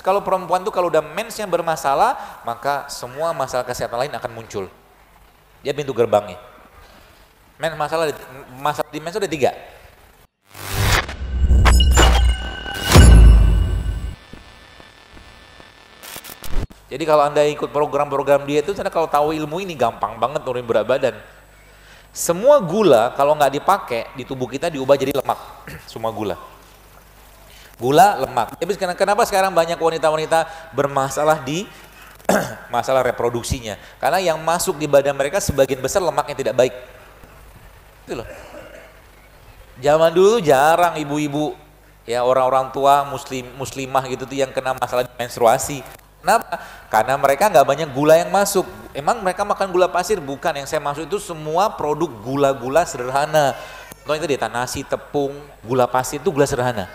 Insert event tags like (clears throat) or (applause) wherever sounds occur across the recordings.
Kalau perempuan tuh kalau udah mens yang bermasalah, maka semua masalah kesehatan lain akan muncul. Dia pintu gerbangnya. Mens masalah masalah di mens ada tiga. Jadi kalau anda ikut program-program dia itu, anda kalau tahu ilmu ini gampang banget nurunin berat badan. Semua gula kalau nggak dipakai di tubuh kita diubah jadi lemak. (clears throat) Semua gula. Gula, lemak. Tapi kenapa sekarang banyak wanita-wanita bermasalah di (clears throat) masalah reproduksinya? Karena yang masuk di badan mereka sebagian besar lemak yang tidak baik. Itu loh. Zaman dulu jarang ibu-ibu ya orang-orang tua muslim muslimah gitu tuh yang kena masalah menstruasi Kenapa? Karena mereka nggak banyak gula yang masuk. Emang mereka makan gula pasir? Bukan. Yang saya maksud itu semua produk gula-gula sederhana. Contohnya tadi nasi, tepung, gula pasir itu gula sederhana.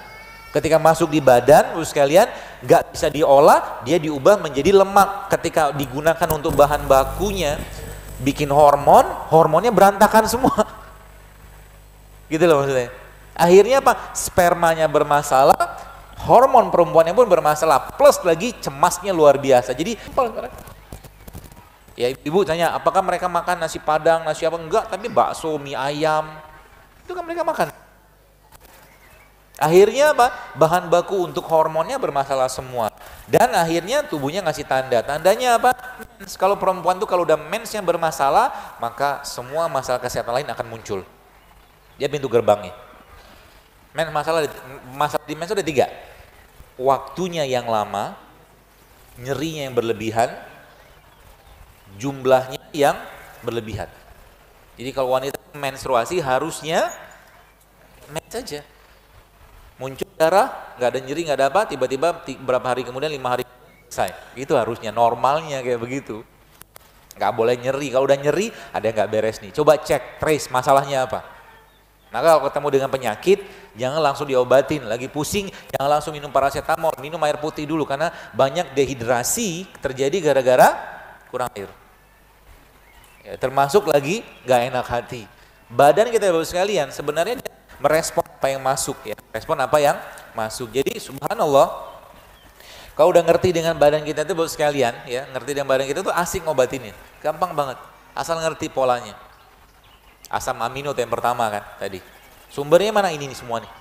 Ketika masuk di badan, terus sekalian nggak bisa diolah, dia diubah menjadi lemak. Ketika digunakan untuk bahan bakunya, bikin hormon, hormonnya berantakan semua. (laughs) Gitu loh maksudnya. Akhirnya apa? Spermanya bermasalah, hormon perempuannya pun bermasalah plus lagi cemasnya luar biasa jadi ya ibu tanya apakah mereka makan nasi padang nasi apa enggak tapi bakso mie ayam itu kan mereka makan akhirnya apa? Bahan baku untuk hormonnya bermasalah semua. Dan akhirnya tubuhnya ngasih tanda. Tandanya apa? Kalau perempuan tuh kalau udah mens yang bermasalah maka semua masalah kesehatan lain akan muncul. Dia pintu gerbangnya. Men, masalah masalah di mens ada tiga. Waktunya yang lama, nyerinya yang berlebihan, jumlahnya yang berlebihan. Jadi kalau wanita menstruasi harusnya mens saja. Darah, nggak ada nyeri, nggak ada apa, tiba-tiba berapa hari kemudian, lima hari selesai. Itu harusnya normalnya kayak begitu. Nggak boleh nyeri. Kalau udah nyeri, ada yang nggak beres nih. Coba cek, trace masalahnya apa. Maka kalau ketemu dengan penyakit, jangan langsung diobatin. Lagi pusing, jangan langsung minum paracetamol, minum air putih dulu karena banyak dehidrasi terjadi gara-gara kurang air. Ya, termasuk lagi gak enak hati. Badan kita bapak sekalian sebenarnya merespon apa yang masuk ya, respon apa yang masuk. Jadi subhanallah, kalau udah ngerti dengan badan kita itu bapak sekalian ya, ngerti dengan badan kita tuh asik ngobatinnya, gampang banget, asal ngerti polanya. Asam amino yang pertama kan tadi. Sumbernya mana ini nih semua nih.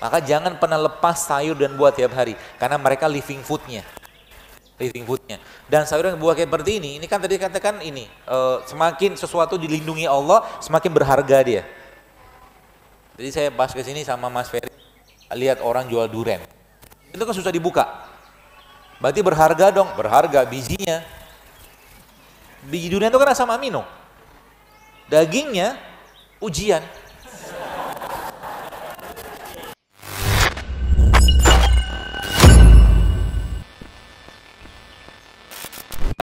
Maka jangan pernah lepas sayur dan buah tiap hari. Karena mereka living foodnya. Living foodnya. Dan sayur dan buah kayak seperti ini, ini kan tadi katakan ini, uh, semakin sesuatu dilindungi Allah, semakin berharga dia. Jadi saya pas ke sini sama Mas Ferry, lihat orang jual duren. Itu kan susah dibuka. Berarti berharga dong, berharga bijinya. Biji durian itu kan asam amino. Dagingnya ujian.